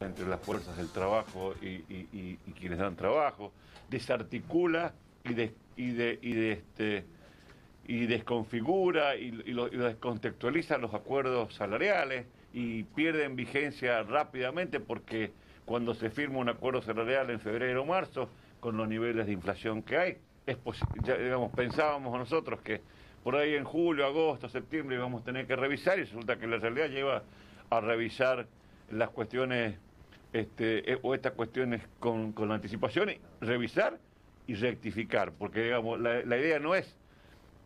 entre las fuerzas del trabajo y, quienes dan trabajo, desarticula y, de- y, de- este, y desconfigura y, lo, descontextualiza los acuerdos salariales y pierden vigencia rápidamente porque cuando se firma un acuerdo salarial en febrero o marzo, con los niveles de inflación que hay, es digamos, pensábamos nosotros que por ahí en julio, agosto, septiembre íbamos a tener que revisar y resulta que la realidad lleva a revisar las cuestiones este, eh, o estas cuestiones con, con anticipación, revisar y rectificar, porque digamos, la, la idea no es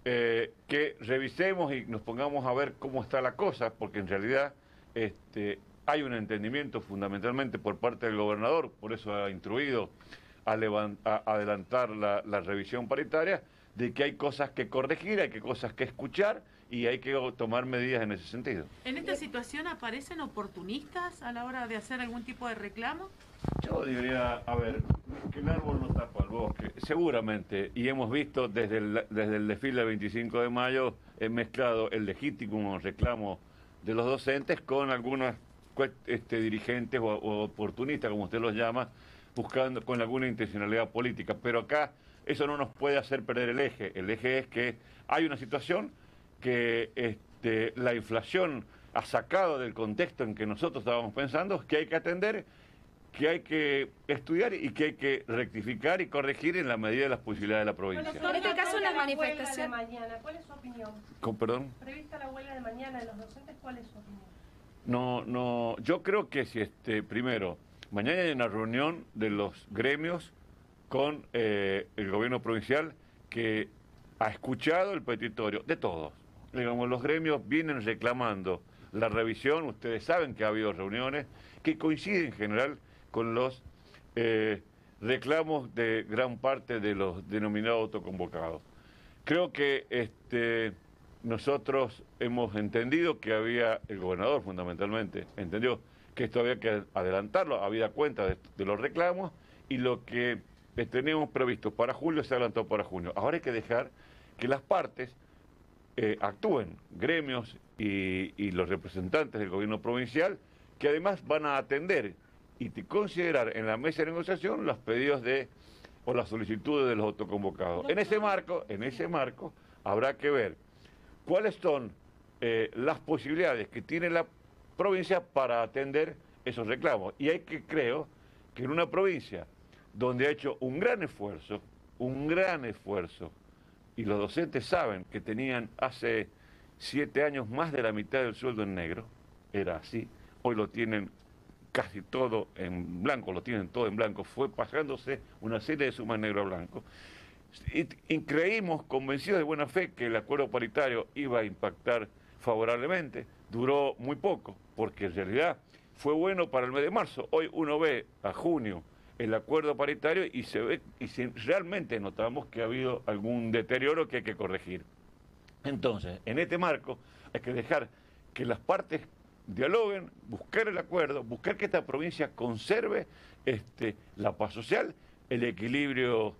eh, que revisemos y nos pongamos a ver cómo está la cosa, porque en realidad este, hay un entendimiento fundamentalmente por parte del gobernador, por eso ha instruido a, levan- a adelantar la, la revisión paritaria, de que hay cosas que corregir, hay que cosas que escuchar y hay que tomar medidas en ese sentido. ¿En esta situación aparecen oportunistas a la hora de hacer algún tipo de reclamo? Yo diría, a ver, que el árbol no tapa el bosque. Seguramente, y hemos visto desde el, desde el desfile del 25 de mayo, he mezclado el legítimo reclamo de los docentes con algunos este, dirigentes o, o oportunistas, como usted los llama, buscando con alguna intencionalidad política. Pero acá eso no nos puede hacer perder el eje. El eje es que hay una situación que este, la inflación ha sacado del contexto en que nosotros estábamos pensando, que hay que atender que hay que estudiar y que hay que rectificar y corregir en la medida de las posibilidades de la provincia. En este caso, la la huelga de manifestación. mañana, ¿cuál es su opinión? Con perdón. Prevista la huelga de mañana de los docentes, ¿cuál es su opinión? No, no, yo creo que si este, primero, mañana hay una reunión de los gremios con eh, el gobierno provincial que ha escuchado el petitorio de todos. Digamos, los gremios vienen reclamando la revisión, ustedes saben que ha habido reuniones que coinciden en general con los eh, reclamos de gran parte de los denominados autoconvocados. Creo que este, nosotros hemos entendido que había, el gobernador fundamentalmente, entendió que esto había que adelantarlo, había cuenta de los reclamos y lo que teníamos previsto para julio se adelantó para junio. Ahora hay que dejar que las partes eh, actúen, gremios y, los representantes del gobierno provincial, que además van a atender y considerar en la mesa de negociación los pedidos de o las solicitudes de los autoconvocados. En ese marco, en ese marco, habrá que ver cuáles son eh, las posibilidades que tiene la provincia para atender esos reclamos. Y hay que, creo, que en una provincia donde ha hecho un gran esfuerzo, un gran esfuerzo, y los docentes saben que tenían hace siete años más de la mitad del sueldo en negro, era así, hoy lo tienen casi todo en blanco, lo tienen todo en blanco, fue pasándose una serie de sumas negro a blanco. Y, y creímos, convencidos de buena fe, que el acuerdo paritario iba a impactar favorablemente. Duró muy poco, porque en realidad fue bueno para el mes de marzo. Hoy uno ve a junio el acuerdo paritario y se ve y se- realmente notamos que ha habido algún deterioro que hay que corregir. Entonces, en este marco hay que dejar que las partes dialoguen, buscar el acuerdo, buscar que esta provincia conserve este, la paz social, el equilibrio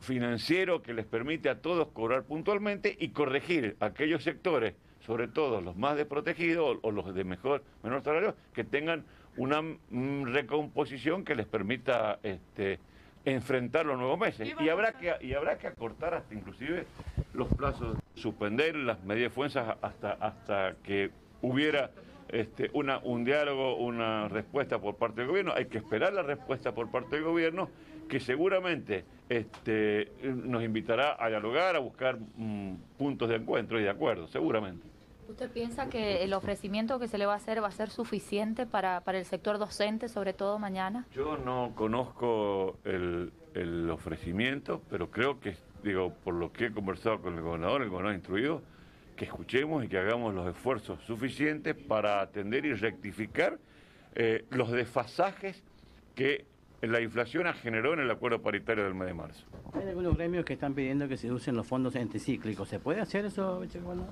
financiero que les permite a todos cobrar puntualmente y corregir aquellos sectores, sobre todo los más desprotegidos o, o los de mejor menor salario, que tengan una mm, recomposición que les permita este, enfrentar los nuevos meses. ¿Qué va Y habrá que y habrá que acortar hasta inclusive los plazos, suspender las medidas de fuerzas hasta hasta que hubiera este, una, un diálogo, una respuesta por parte del gobierno. Hay que esperar la respuesta por parte del gobierno, que seguramente este, nos invitará a dialogar, a buscar mm, puntos de encuentro y de acuerdo, seguramente. ¿Usted piensa que el ofrecimiento que se le va a hacer va a ser suficiente para, para el sector docente, sobre todo mañana? Yo no conozco el, el ofrecimiento, pero creo que, digo, por lo que he conversado con el gobernador, el gobernador ha instruido que escuchemos y que hagamos los esfuerzos suficientes para atender y rectificar eh, los desfasajes que la inflación generó en el acuerdo paritario del mes de marzo. Hay algunos gremios que están pidiendo que se usen los fondos anticíclicos. ¿Se puede hacer eso?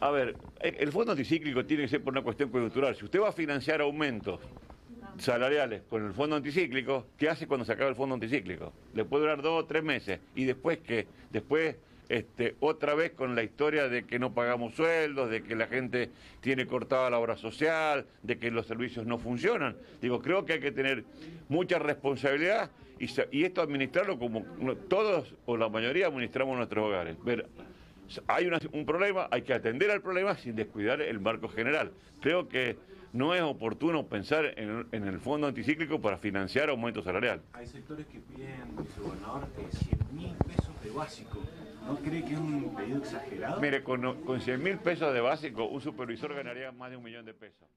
A ver, eh, el fondo anticíclico tiene que ser por una cuestión coyuntural. Si usted va a financiar aumentos salariales con el fondo anticíclico, ¿qué hace cuando se acaba el fondo anticíclico? Le puede durar dos o tres meses. ¿Y después qué? Después este, otra vez con la historia de que no pagamos sueldos, de que la gente tiene cortada la obra social, de que los servicios no funcionan. Digo, creo que hay que tener mucha responsabilidad y, esto administrarlo como todos o la mayoría administramos nuestros hogares. Ver, hay un problema, hay que atender al problema sin descuidar el marco general. Creo que no es oportuno pensar en, el fondo anticíclico para financiar aumento salarial. Hay sectores que piden, vicegobernador, eh, 100 mil pesos de básico. ¿No cree que es un pedido exagerado? Mire, con, con 100 mil pesos de básico, un supervisor ganaría más de un millón de pesos.